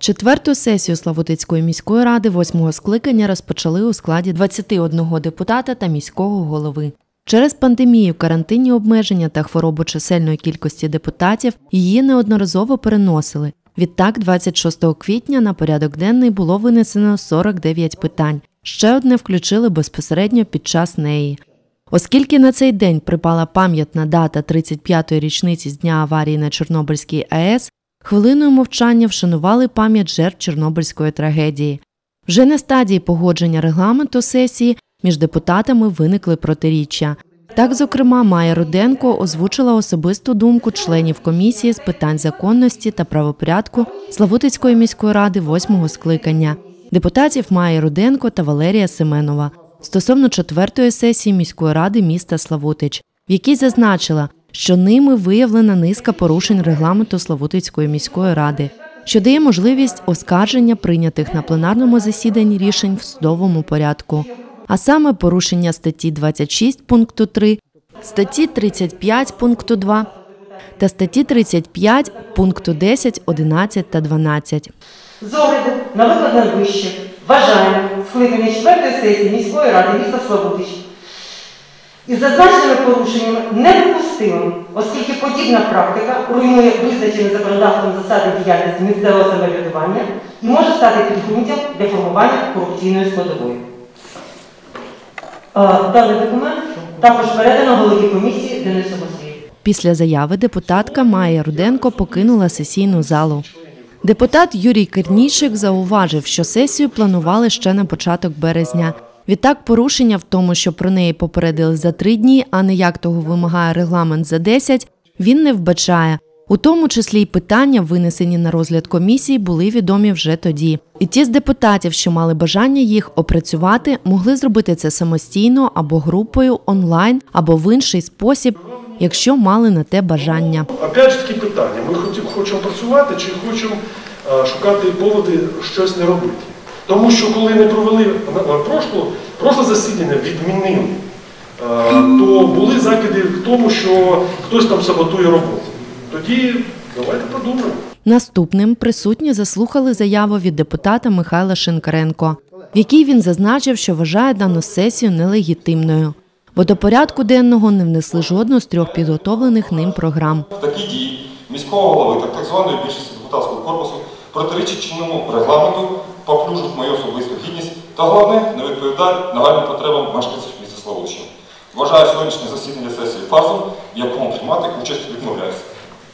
Четверту сесію Славутицької міської ради восьмого скликання розпочали у складі 21 депутата та міського голови. Через пандемію, карантинні обмеження та хворобу чисельної кількості депутатів її неодноразово переносили. Відтак, 26 квітня на порядок денний було винесено 49 питань. Ще одне включили безпосередньо під час неї. Оскільки на цей день припала пам'ятна дата 35-ї річниці з дня аварії на Чорнобильській АЕС, хвилиною мовчання вшанували пам'ять жертв Чорнобильської трагедії. Вже на стадії погодження регламенту сесії між депутатами виникли протиріччя. Так, зокрема, Майя Руденко озвучила особисту думку членів комісії з питань законності та правопорядку Славутицької міської ради восьмого скликання, депутатів Майя Руденко та Валерія Семенова стосовно четвертої сесії міської ради міста Славутич, в якій зазначила, що ними виявлена низка порушень регламенту Славутицької міської ради, що дає можливість оскарження прийнятих на пленарному засіданні рішень в судовому порядку, а саме порушення статті 26 пункту 3, статті 35 пункту 2 та статті 35 пункту 10, 11 та 12. З огляду на викладене вище вважаємо скликання четвертої сесії міської ради міста Славутич із зазначеними порушеннями неприпустимим, оскільки подібна практика руйнує визначені законодавством засади діяльності місцевого самоврядування і може стати підґрунтям для формування корупційної складової. Е, Даний документ також передано голові комісії Денису Москві. Після заяви депутатка Майя Руденко покинула сесійну залу. Депутат Юрій Кернійчик зауважив, що сесію планували ще на початок березня. Відтак, порушення в тому, що про неї попередили за три дні, а не як того вимагає регламент за 10, він не вбачає. У тому числі й питання, винесені на розгляд комісії, були відомі вже тоді. І ті з депутатів, що мали бажання їх опрацювати, могли зробити це самостійно або групою онлайн, або в інший спосіб, якщо мали на те бажання. Опять ж таки питання. Ми хочемо працювати чи хочемо е, шукати поводи щось не робити. Тому що коли ми провели на прошло, засідання відмінили, то були закиди в тому, що хтось там саботує роботу. Тоді давайте подумаємо. Наступним присутні заслухали заяву від депутата Михайла Шинкаренко, в якій він зазначив, що вважає дану сесію нелегітимною, бо до порядку денного не внесли жодну з трьох підготовлених ним програм. Такі дії міського голови та так званої більшості депутатського корпусу протирічать чинному регламенту, поплюжать мою особисту гідність та головне не відповідають нагальним потребам мешканців міста Славутича. Вважаю сьогоднішнє засідання сесії фарсом, в якому приймати участь відмовляюся.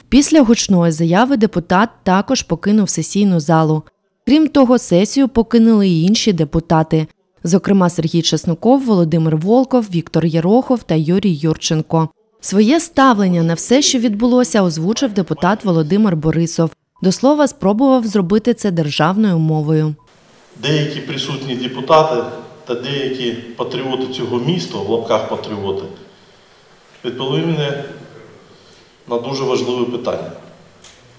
Після гучної заяви депутат також покинув сесійну залу. Крім того, сесію покинули й інші депутати, зокрема Сергій Чесноков, Володимир Волков, Віктор Єрохов та Юрій Юрченко. Своє ставлення на все, що відбулося, озвучив депутат Володимир Борисов. До слова, спробував зробити це державною мовою. Деякі присутні депутати та деякі патріоти цього міста, в лапках патріоти, відповіли мене на дуже важливе питання.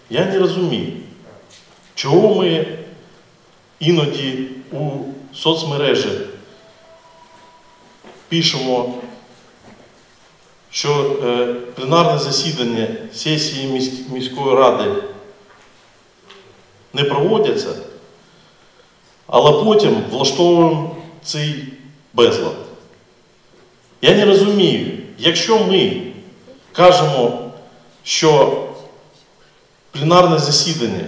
Я не розумію, чого ми іноді у соцмережі пишемо, що е, пленарне засідання сесії міськ- міської ради не проводяться, але потім влаштовуємо цей безлад. Я не розумію, якщо ми кажемо, що пленарне засідання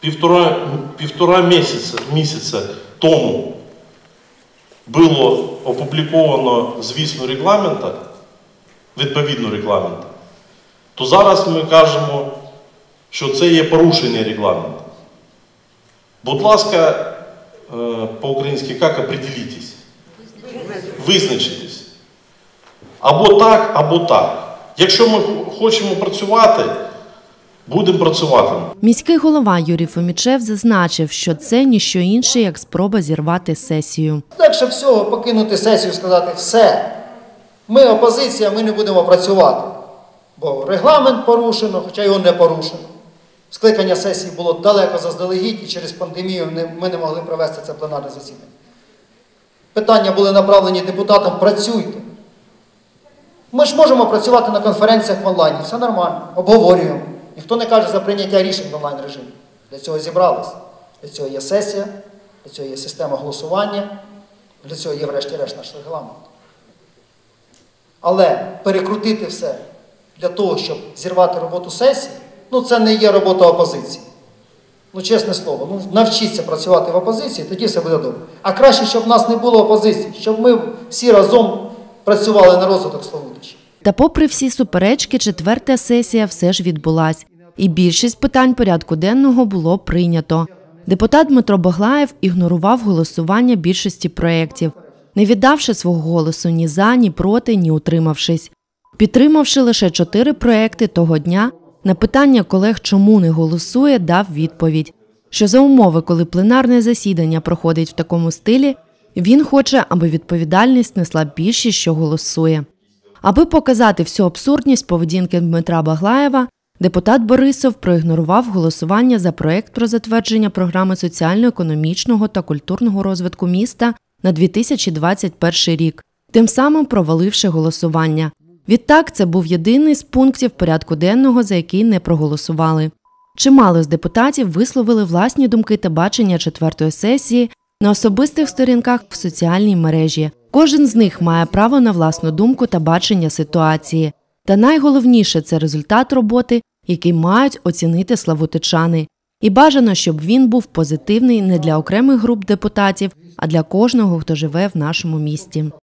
півтора, півтора місяця, місяця тому було опубліковано, звісно, регламента, відповідно регламента, то зараз ми кажемо, що це є порушення регламенту. Будь ласка, е, по-українськи як определітесь? Визначитесь. Або так, або так. Якщо ми хочемо працювати, будемо працювати. Міський голова Юрій Фомічев зазначив, що це ніщо інше, як спроба зірвати сесію. Легше всього покинути сесію і сказати все. Ми опозиція, ми не будемо працювати. Бо регламент порушено, хоча його не порушено. Скликання сесії було далеко заздалегідь і через пандемію ми не могли провести це пленарне засідання. Питання були направлені депутатам працюйте. Ми ж можемо працювати на конференціях в онлайні, все нормально, обговорюємо. Ніхто не каже за прийняття рішень в онлайн режимі. Для цього зібрались. Для цього є сесія, для цього є система голосування, для цього є, врешті-решт, наш регламент. Але перекрутити все для того, щоб зірвати роботу сесії, ну це не є робота опозиції. Ну, чесне слово, ну навчіться працювати в опозиції, тоді все буде добре. А краще, щоб в нас не було опозиції, щоб ми всі разом працювали на розвиток Славутича. Та попри всі суперечки, четверта сесія все ж відбулась, і більшість питань порядку денного було прийнято. Депутат Дмитро Баглаєв ігнорував голосування більшості проєктів, не віддавши свого голосу ні за, ні проти, ні утримавшись. Підтримавши лише чотири проекти того дня, на питання колег, чому не голосує, дав відповідь, що за умови, коли пленарне засідання проходить в такому стилі, він хоче, аби відповідальність несла більшість, що голосує. Аби показати всю абсурдність поведінки Дмитра Баглаєва, депутат Борисов проігнорував голосування за проект про затвердження програми соціально-економічного та культурного розвитку міста на 2021 рік, тим самим проваливши голосування. Відтак, це був єдиний з пунктів порядку денного, за який не проголосували. Чимало з депутатів висловили власні думки та бачення четвертої сесії на особистих сторінках в соціальній мережі. Кожен з них має право на власну думку та бачення ситуації. Та найголовніше це результат роботи, який мають оцінити славутичани. І бажано, щоб він був позитивний не для окремих груп депутатів, а для кожного, хто живе в нашому місті.